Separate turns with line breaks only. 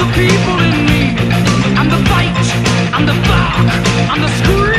the people in me. I'm the fight, I'm the fuck, I'm the scream.